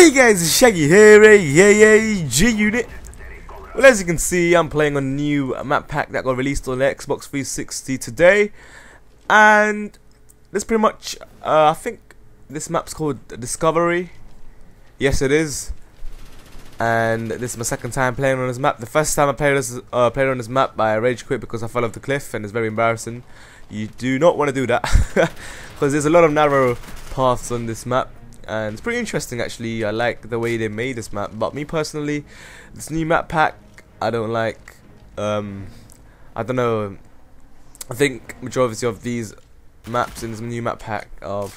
Hey guys, it's Shaggy here, aka G Unit. Well, as you can see, I'm playing on a new map pack that got released on the Xbox 360 today, and this pretty much, uh, I think this map's called Discovery. Yes, it is. And this is my second time playing on this map. The first time I played this, uh, played on this map, I rage quit because I fell off the cliff, and it's very embarrassing. You do not want to do that because there's a lot of narrow paths on this map and it's pretty interesting actually. I like the way they made this map but me personally this new map pack I don't like um, I don't know. I think majority of these maps in this new map pack are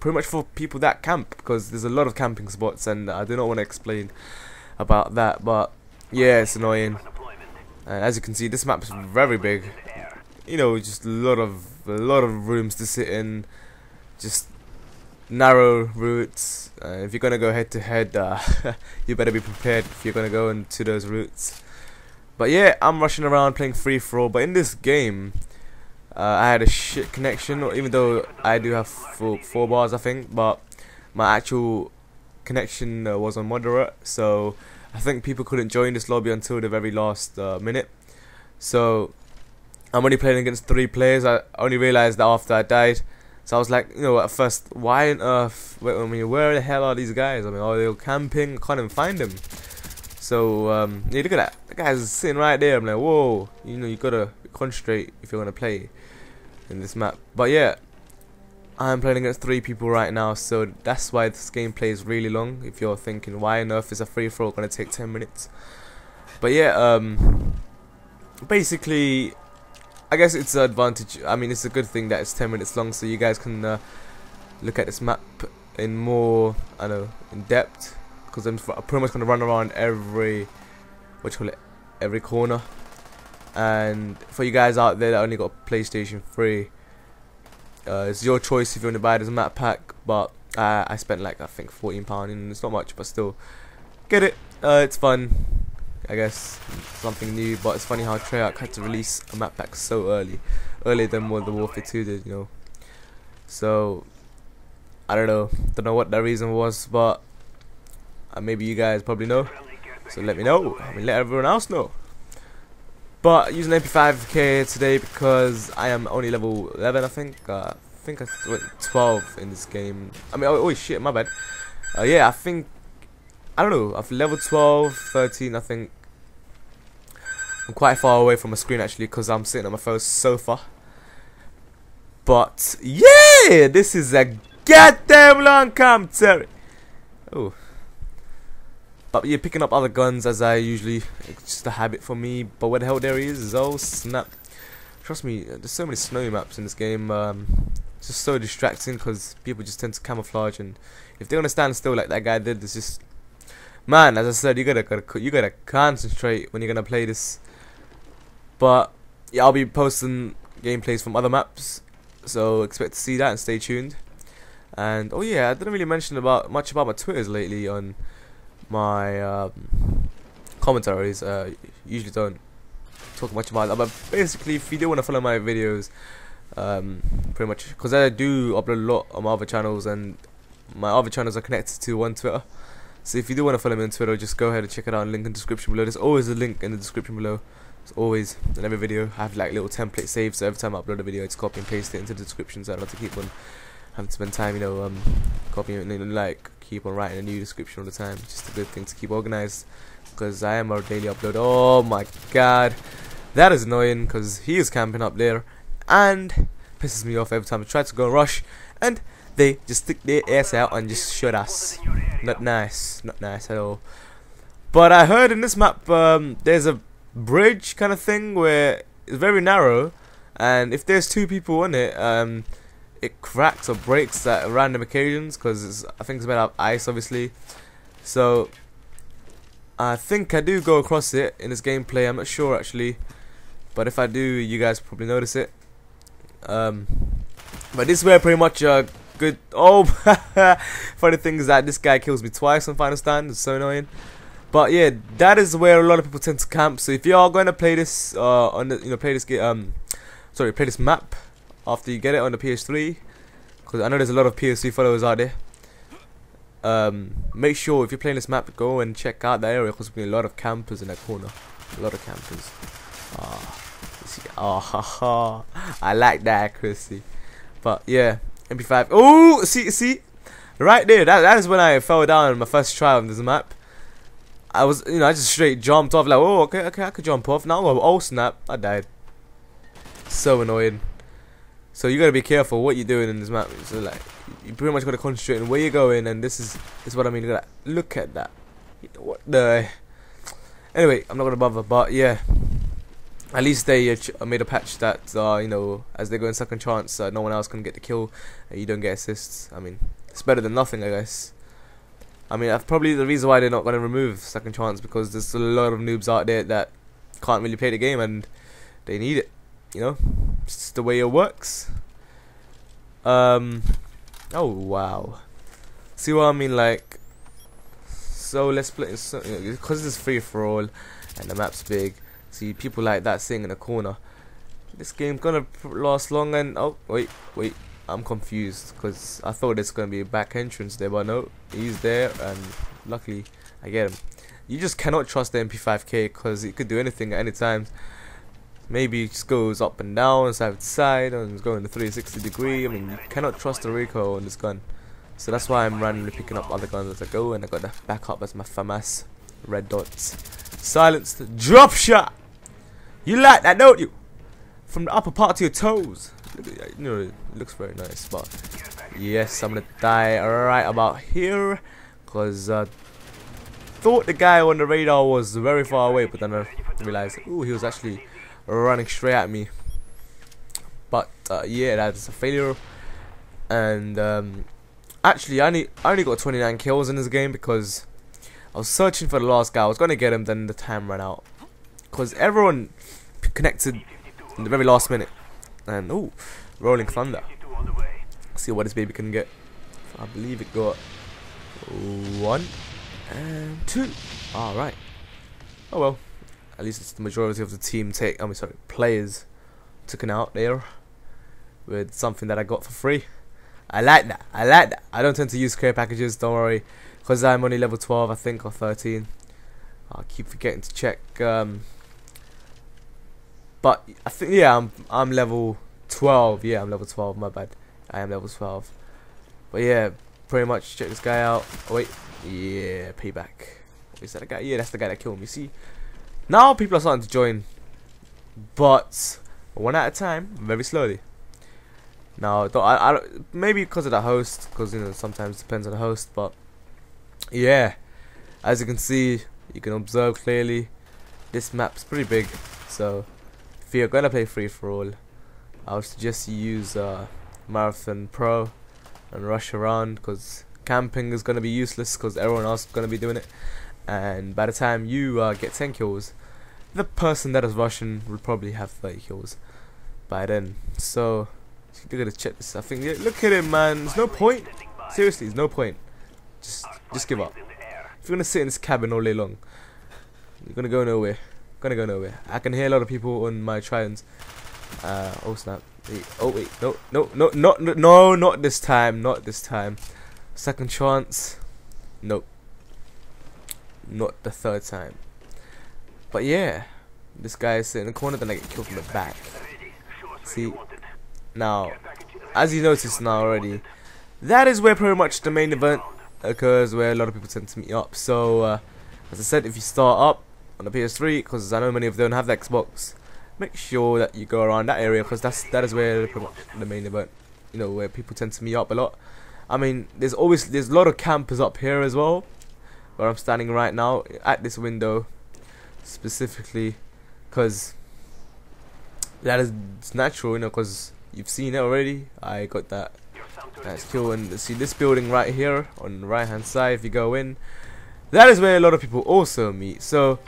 pretty much for people that camp because there's a lot of camping spots and I do not want to explain about that but yeah it's annoying. And as you can see this map is very big. You know just a lot of a lot of rooms to sit in just narrow routes. Uh, if you're gonna go head to head, uh, you better be prepared if you're gonna go into those routes. But yeah, I'm rushing around playing free for all. But in this game, uh, I had a shit connection. Even though I do have four, four bars, I think, but my actual connection uh, was on moderate, so I think people couldn't join this lobby until the very last uh, minute. So I'm only playing against three players. I only realized that after I died. So I was like, you know, at first, why on earth? I mean, where the hell are these guys? I mean, are they camping? I can't even find them. So um, yeah, look at that. The guy's sitting right there. I'm like, whoa. You know, you gotta concentrate if you're gonna play in this map. But yeah, I'm playing against three people right now, so that's why this gameplay is really long. If you're thinking, why on earth is a free all gonna take 10 minutes? But yeah, um, basically, I guess it's an advantage. I mean, it's a good thing that it's 10 minutes long, so you guys can uh, look at this map in more, I know, in depth. Because I'm pretty much gonna run around every, what you call it, every corner. And for you guys out there that only got PlayStation 3, uh, it's your choice if you want to buy this map pack. But uh, I spent like I think 14 pound, and it's not much, but still, get it. Uh, it's fun. I guess something new, but it's funny how Treyarch had to release a map pack so early, earlier than what the Warfare 2 did, you know. So I don't know, don't know what that reason was, but uh, maybe you guys probably know. So let me know. I mean, let everyone else know. But using MP5K today because I am only level 11, I think. Uh, I think I went 12 in this game. I mean, oh, oh shit, my bad. Uh, yeah, I think I don't know, I've level 12, 13, I think. I'm quite far away from my screen actually because I'm sitting on my first sofa. But yeah, this is a goddamn long commentary. Oh. But you're picking up other guns as I usually, it's just a habit for me. But where the hell there he is, oh snap. Trust me, there's so many snowy maps in this game. Um, it's just so distracting because people just tend to camouflage and if they're gonna stand still like that guy did, it's just man, as I said, you gotta, you gotta concentrate when you're gonna play this. But yeah, I'll be posting gameplays from other maps, so expect to see that and stay tuned. And oh yeah, I didn't really mention about much about my Twitters lately on my um, commentaries. Uh, usually don't talk much about that, but basically, if you do want to follow my videos, um, pretty much because I do upload a lot on my other channels, and my other channels are connected to one Twitter. So if you do want to follow me on Twitter, just go ahead and check it out. Link in the description below. There's always a link in the description below. As always, in every video, I have like little template saved. So every time I upload a video, I just copy and paste it into the description. So I don't have to keep on having to spend time, you know, um, copying and like keep on writing a new description all the time. It's Just a good thing to keep organized because I am our daily upload. Oh my god, that is annoying because he is camping up there and pisses me off every time I try to go rush and they just stick their ass out and just shoot us. Not nice, not nice at all. But I heard in this map um, there's a bridge kind of thing where it's very narrow, and if there's two people on it, um, it cracks or breaks at random occasions because I think it's made out of ice, obviously. So I think I do go across it in this gameplay. I'm not sure actually, but if I do, you guys probably notice it. Um, but this is where pretty much uh, good. Oh, funny thing is that this guy kills me twice on Final Stand. It's so annoying. But yeah, that is where a lot of people tend to camp. So if you are going to play this uh, on the, you know, play this game, um, sorry, play this map after you get it on the PS3, because I know there's a lot of PS3 followers out there. um, make sure if you're playing this map, go and check out the area because there's a lot of campers in that corner. A lot of campers. Ah, oh, ha. I like that accuracy. But yeah, MP5. Oh, see, see, right there. That that is when I fell down my first try on this map. I was, you know, I just straight jumped off like, oh, okay, okay, I could jump off. Now, oh snap, I died. So annoying. So you gotta be careful what you're doing in this map. So like, you pretty much gotta concentrate on where you're going, and this is this is what I mean. Look at that. What the? Anyway, I'm not gonna bother, but yeah. At least they made a patch that, uh, you know, as they go in second chance, uh, no one else can get the kill, and you don't get assists. I mean, it's better than nothing, I guess. I mean, probably the reason why they're not going to remove second chance, because there's a lot of noobs out there that can't really play the game, and they need it. You know, it's the way it works. Um, oh wow. See what I mean? Like, so let's play. So, you know, because it's free for all, and the map's big. See people like that sitting in the corner. This game's gonna last long and oh wait wait I'm confused because I thought there's gonna be a back entrance there but no he's there and luckily I get him. You just cannot trust the MP5K because it could do anything at any time. Maybe it just goes up and down, side to side, and it's going to 360 degree. I mean, you cannot trust the recoil on this gun. So that's why I'm randomly picking up other guns as I go, and I got the backup as my FAMAS red dots. Silenced drop shot! You like that, don't you? From the upper part to your toes. You know, it looks very nice, but yes, I'm gonna die right about here, cause uh, thought the guy on the radar was very far away, but then I realized, ooh, he was actually running straight at me. But uh, yeah, that's a failure. And um, actually, I only I only got 29 kills in this game because I was searching for the last guy. I was gonna get him, then the time ran out because everyone connected in the very last minute. And oh, Rolling Thunder. Let's see what this baby can get. I believe it got one and two. All right. Oh well. At least it's the majority of the team take. I mean, sorry, players taken out there with something that I got for free. I like that. I like that. I don't tend to use care packages. Don't worry, because I'm only level 12, I think, or 13. I keep forgetting to check. Um, but I think yeah, I'm I'm level 12. Yeah, I'm level 12. My bad. I am level 12. But yeah, pretty much check this guy out. Oh, wait, yeah, payback. Is that the guy? Yeah, that's the guy that killed me. See, now people are starting to join, but one at a time, very slowly. Now, I, I maybe because of the host, because you know sometimes it depends on the host, but yeah, as you can see, you can observe clearly, this map's pretty big, so if you're gonna play free for all, I would suggest you use uh, Marathon Pro and rush around because camping is gonna be useless because everyone else is gonna be doing it. And by the time you uh, get 10 kills, the person that is rushing will probably have 30 kills by then. So you gotta check this. I think look at him, man. There's no point. Seriously, there's no point. Just just give up. If you're gonna sit in this cabin all day long, you're gonna go nowhere gonna go nowhere. I can hear a lot of people on my trions. Uh, oh snap! Wait, oh wait, no, no, no, no, no, no, not this time, not this time. Second chance, nope. Not the third time. But yeah, this guy is sitting in the corner, then I get killed from the back. See, now, as you noticed now already, that is where pretty much the main event occurs, where a lot of people tend to meet up. So, uh, as I said, if you start up, on the PS3 because I know many of them have the Xbox. Make sure that you go around that area because that's that is where the main event, you know, where people tend to meet up a lot. I mean, there's always there's a lot of campers up here as well, where I'm standing right now at this window, specifically, because that is natural, you know, because you've seen it already. I got that. That's cool. And see this building right here on the right hand side. If you go in, that is where a lot of people also meet. So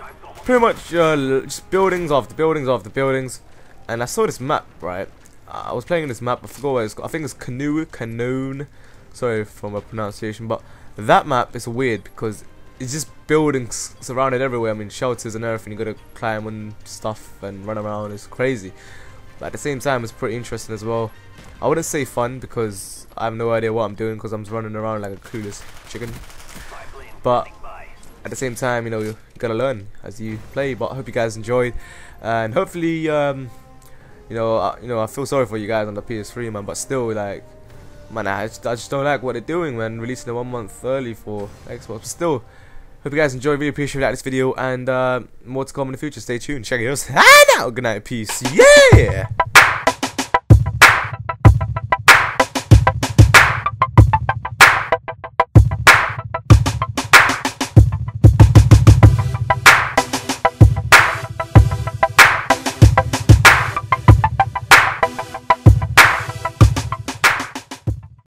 pretty much uh, just buildings after buildings after buildings. And I saw this map, right? I was playing this map, I forgot what it's called. I think it's Canoe, Canoe. Sorry for my pronunciation, but that map is weird because it's just buildings surrounded everywhere. I mean, shelters and everything. You gotta climb on stuff and run around. It's crazy. but at the same time, it's pretty interesting as well. I wouldn't say fun because I have no idea what I'm doing because I'm running around like a clueless chicken. But at the same time, you know, gotta learn as you play. But I hope you guys enjoyed, and hopefully, um, you know, I, you know, I feel sorry for you guys on the PS3, man. But still, like, man, I just, I just don't like what they're doing, man. Releasing it one month early for Xbox. But still, hope you guys enjoyed. Really appreciate like this video, and uh, more to come in the future. Stay tuned. Check it out. Out. Good night. Peace. Yeah.